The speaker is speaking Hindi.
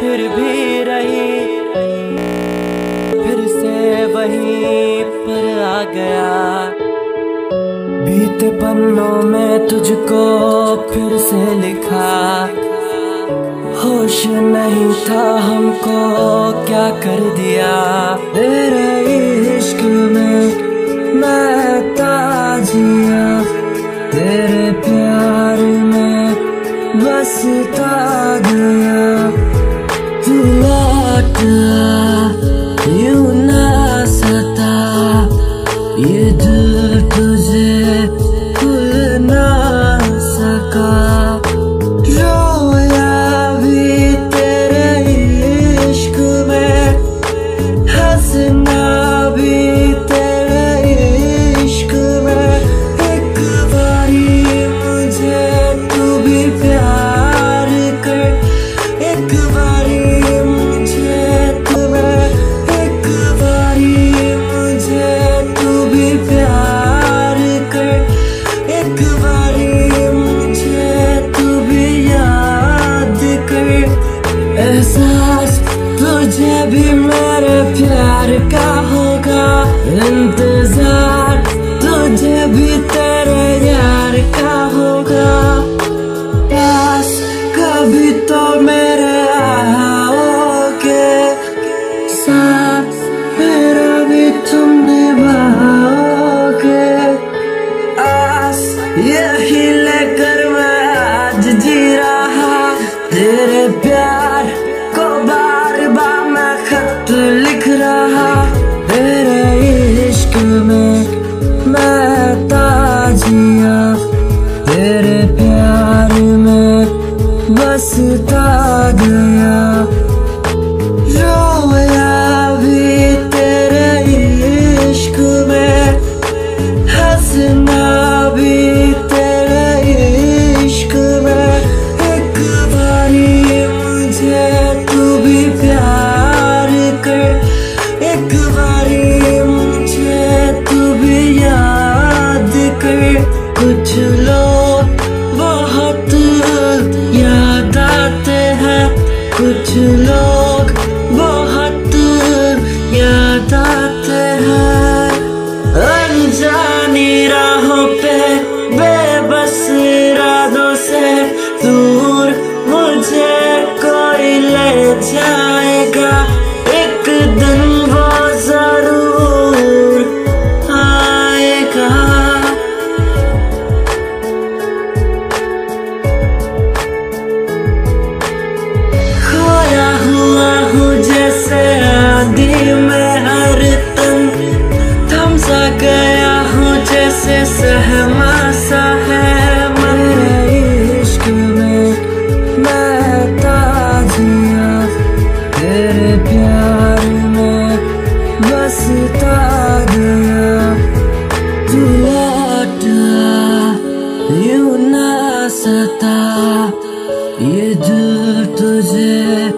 फिर भी रही। फिर से वहीं पर आ गया। बीते पन्नों में तुझको फिर से लिखा। होश नहीं था हमको, क्या कर दिया? तेरे इश्क में मैं ताजिया। तेरे प्यार में बसता एहसास, तुझे भी मेरे प्यार का होगा। इंतज़ार, तुझे भी तेरे यार का होगा। पास कभी तो मेरे आओगे साथ मेरा भी तुम निभाओगे। आस यही ताजिया तेरे प्यार में बसता कुछ लोग बहुत याद आते हैं। कुछ लोग बहुत याद आते हैं। अनजानी राहों पे बेबस rasa tak ada Dua ada Yuna serta Yedir tujuh